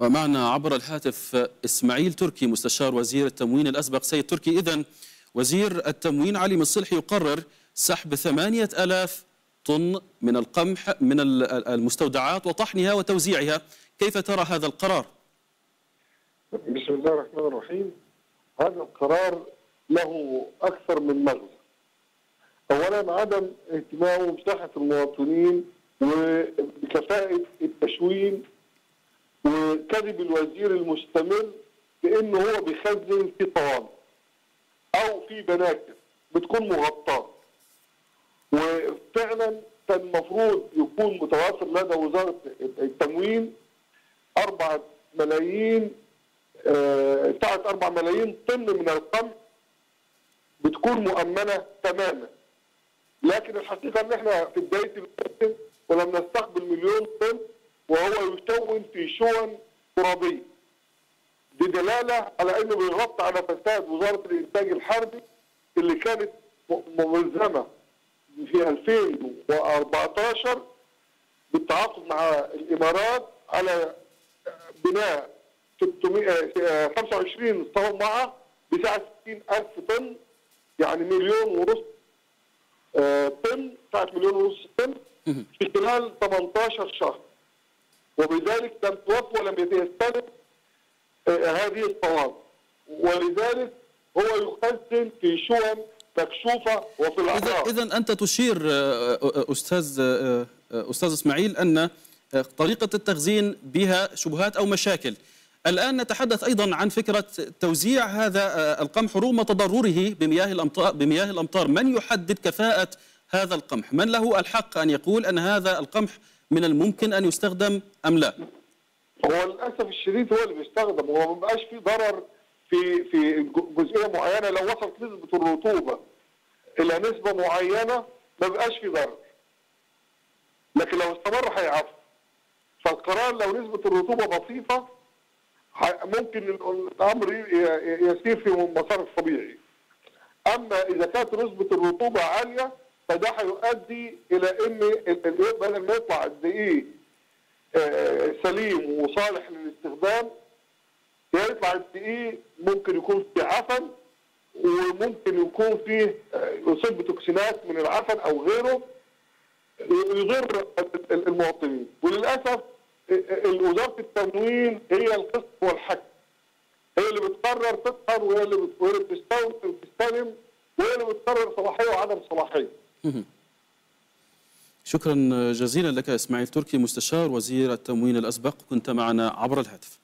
ومعنا عبر الهاتف إسماعيل تركي مستشار وزير التموين الأسبق. سيد تركي إذا وزير التموين علي مصلح يقرر سحب ثمانية ألاف طن من القمح من المستودعات وطحنها وتوزيعها. كيف ترى هذا القرار؟ بسم الله الرحمن الرحيم. هذا القرار له أكثر من مغزى. أولا عدم اهتمام بصحة المواطنين وبكفاءة التشوين وكذب الوزير المستمر بانه هو بيخزن في طوابق أو في بناكر بتكون مغطاة. وفعلا كان المفروض يكون متوافر لدى وزارة التموين 4 ملايين آه، بتاعت 4 ملايين طن من القمح بتكون مؤمنة تماما. لكن الحقيقة إن إحنا في بداية ولم نستقبل مليون طن وهو يكون في شون ترابية. دي دلالة على إنه بيغطي على فساد وزارة الإنتاج الحربي اللي كانت ملزمه في 2014 بالتعاقد مع الإمارات على بناء 600 25 صومعه بسعه 60000 طن يعني مليون ونص آه، طن بسعه مليون ونص طن في خلال 18 شهر. وبذلك لم توفى ولم يستلم آه، هذه الصواب ولذلك هو يخزن في شون مكشوفة وفي الأعراض. إذا أنت تشير آه، آه، أستاذ أستاذ إسماعيل أن طريقة التخزين بها شبهات أو مشاكل. الآن نتحدث أيضا عن فكرة توزيع هذا القمح رغم تضرره بمياه الأمطار, بمياه الأمطار. من يحدد كفاءة هذا القمح؟ من له الحق أن يقول أن هذا القمح من الممكن أن يستخدم أم لا؟ هو للأسف الشديد هو اللي بيستخدم. هو ما بقاش في ضرر في في جزئية معينة. لو وصلت نسبة الرطوبة إلى نسبة معينة ما بقاش في ضرر. لكن لو استمر هيعفو. فالقرار لو نسبة الرطوبة بسيطة ممكن الأمر يسير في مسار الطبيعي. أما إذا كانت نسبة الرطوبة عالية فده هيؤدي إلى إن بدل ما يطلع الدقيق آه، سليم وصالح للاستخدام يطلع الدقيق ممكن يكون فيه عفن وممكن يكون فيه آه، يصيب بتوكسينات من العفن أو غيره يضر المواطنين. وللأسف آه، وزارة التموين هي القسط والحكم. هي اللي بتقرر تطهر وهي اللي بتستلم وهي اللي بتقرر صلاحية وعدم صلاحية. شكرا جزيلا لك إسماعيل تركي مستشار وزير التموين الأسبق كنت معنا عبر الهاتف.